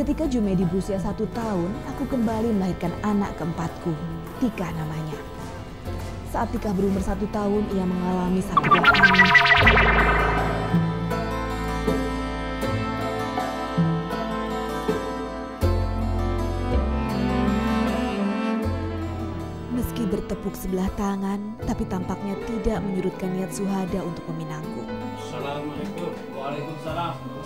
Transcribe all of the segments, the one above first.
Ketika Jumedi berusia satu tahun, aku kembali melahirkan anak keempatku, Tika namanya. Saat Tika berumur satu tahun, ia mengalami sakit aneh. Meski bertepuk sebelah tangan, tapi tampaknya tidak menyurutkan niat Suhada untuk meminangku. Assalamualaikum. Waalaikumsalam.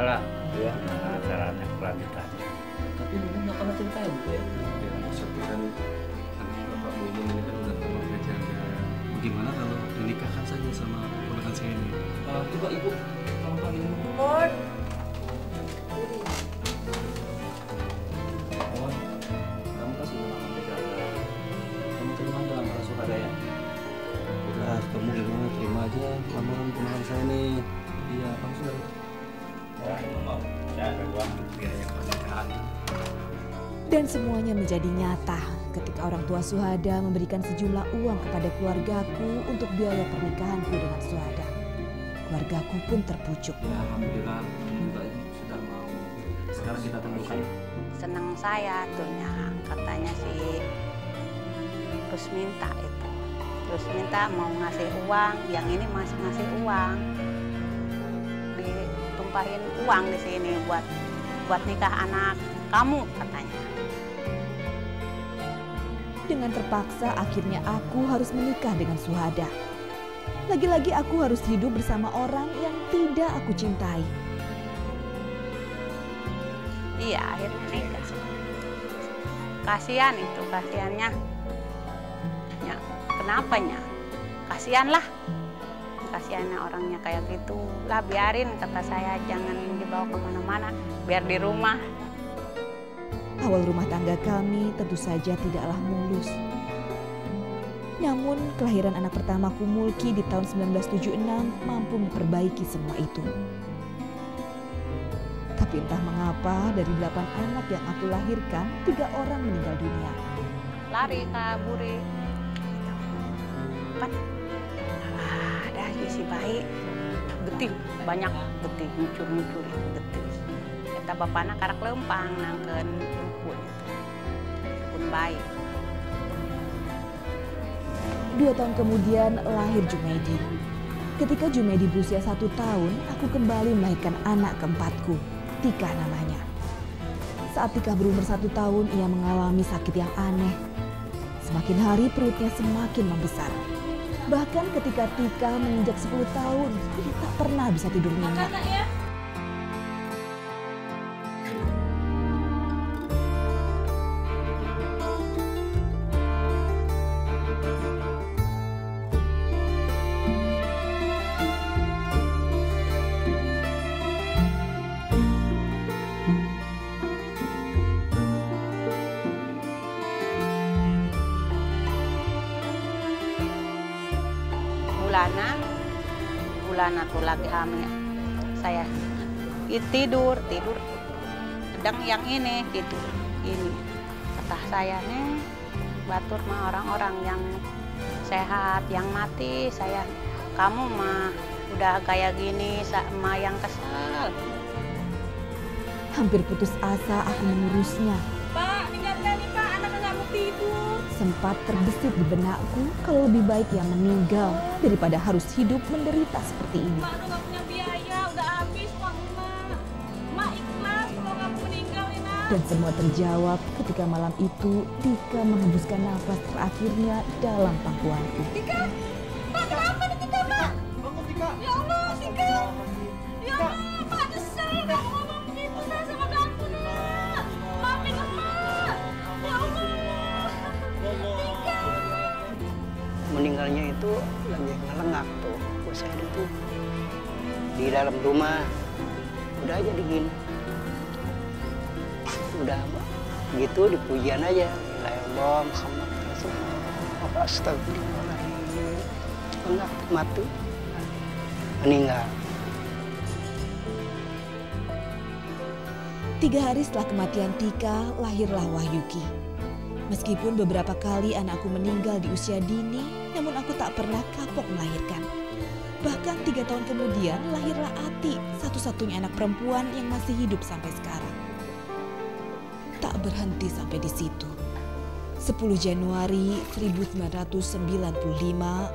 Lah ya nah, caranya kelanjutannya Tapi Mimin nggak pernah ceritain bu ya. Ya, maksudnya kan anak bapak Mumun ini kan udah lama berjaga. Bagaimana kalau dinikahkan saja sama keponakan saya ini? Uh, coba ibu tolong panggil dulu. Mohon, kamu kan sudah lama berjaga. Kamu terima aja lamaran Suhada ya. Udah, kamu gimana terima aja lamaran Dan semuanya menjadi nyata ketika orang tua Suhada memberikan sejumlah uang kepada keluargaku untuk biaya pernikahanku dengan Suhada. Keluargaku pun terpucuk. Ya, alhamdulillah sudah mau. Sekarang kita tentukan. senang saya tuhnya katanya si terus minta itu terus minta mau ngasih uang yang ini masih ngasih uang ditumpahin uang di sini buat buat nikah anak kamu katanya. Dengan terpaksa akhirnya aku harus menikah dengan Suhada. Lagi-lagi aku harus hidup bersama orang yang tidak aku cintai. iya akhirnya nikah. Kasihan itu kasihannya. Ya kenapa nya kasihan lah kasihannya orangnya kayak gitu. Lah biarin kata saya. Jangan dibawa ke mana-mana. Biar di rumah Awal rumah tangga kami tentu saja tidaklah mulus. Namun kelahiran anak pertamaku Mulki di tahun 1976 mampu memperbaiki semua itu. Tapi entah mengapa dari delapan anak yang aku lahirkan, tiga orang meninggal dunia. lari kaburi kan ah, ada isi bayi getih banyak getih muncul muncul itu getih kata bapaknya karak lempang nangken bayi Dua tahun kemudian lahir Jumaidi. Ketika Jumaidi berusia satu tahun, aku kembali melahirkan anak keempatku, Tika namanya. Saat Tika berumur satu tahun, ia mengalami sakit yang aneh. Semakin hari perutnya semakin membesar. Bahkan ketika Tika menginjak 10 tahun, ia tak pernah bisa tidur nyenyak. Bulanan bulanan tuh lagi hamil saya i- tidur tidur. Sedang yang ini tidur. Ini kata saya nih batur mah orang-orang yang sehat yang mati saya kamu mah udah kayak gini sama yang kesel. Hampir putus asa aku mengurusnya. Sempat terbesit di benakku kalau lebih baik ia meninggal daripada harus hidup menderita seperti ini. Mak udah punya biaya, udah habis uang Mak. Mak ikhlas kalau kamu meninggal nih Nak. Dan semua terjawab ketika malam itu Tika menghembuskan nafas terakhirnya dalam pangkuanku. Tika, meninggalnya itu lagi ngelengak tuh. Bos saya itu. Di dalam rumah udah aja digini. Udah gitu dipujian la Allah Muhammad Rasulullah astagfirullahaladzim. Enggak mati meninggal. Tiga hari setelah kematian Tika, lahirlah Wahyuki. Meskipun beberapa kali anakku meninggal di usia dini, namun aku tak pernah kapok melahirkan. Bahkan tiga tahun kemudian lahirlah Ati, satu-satunya anak perempuan yang masih hidup sampai sekarang. Tak berhenti sampai di situ. 10 Januari 1995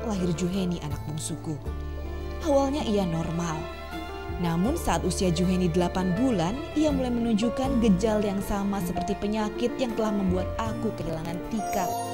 lahir Juheni anak bungsuku. Awalnya ia normal, namun saat usia Juheni 8 bulan, ia mulai menunjukkan gejala yang sama seperti penyakit yang telah membuat aku kehilangan Tika